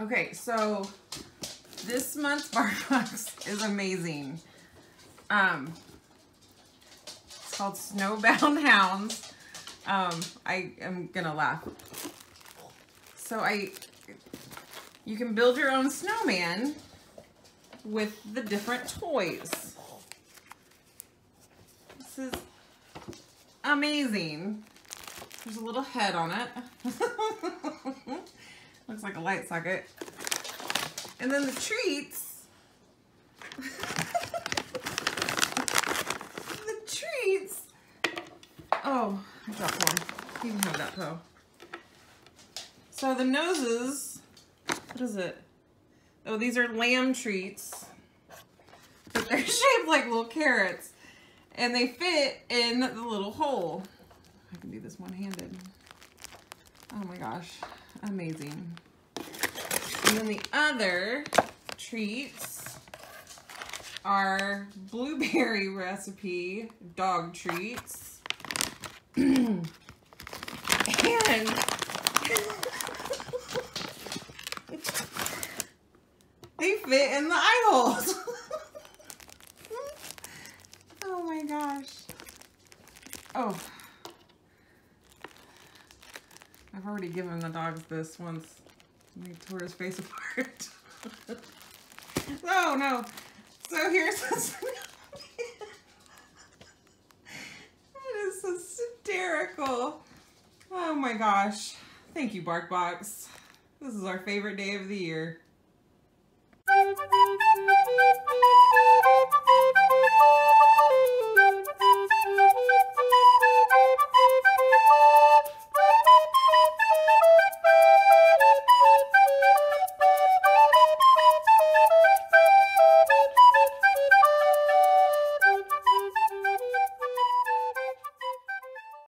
Okay, so this month's BarkBox is amazing. Um, it's called Snowbound Hounds. Um, I am gonna laugh. So I, you can build your own snowman with the different toys. This is amazing. There's a little head on it. Looks like a light socket. And then the treats. the treats. Oh, I dropped one. You can have that, Poe. So the noses, what is it? Oh, these are lamb treats. But they're shaped like little carrots. And they fit in the little hole. I can do this one-handed. Oh my gosh, amazing. And then the other treats are blueberry recipe dog treats. and they fit in the eye holes. oh my gosh. Oh. I've already given the dogs this once. He tore his face apart. oh no. So here's this. that is hysterical. Oh my gosh. Thank you, BarkBox. This is our favorite day of the year.